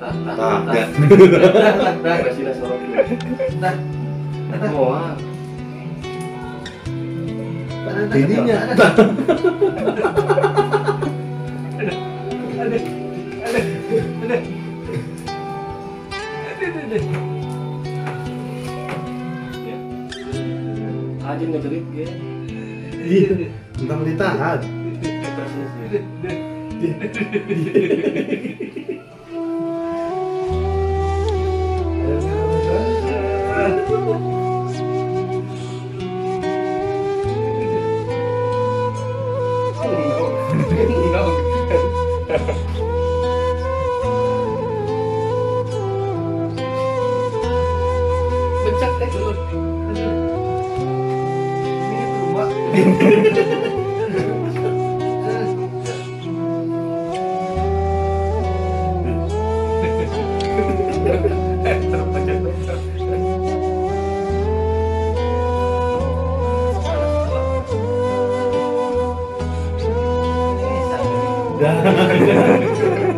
tah tah Tah, tah tah tah sorok dulu tah tah mau ah Jadinya. aja ngejerit ya Iya, Entah ditahan. Dulu. Dah. だ。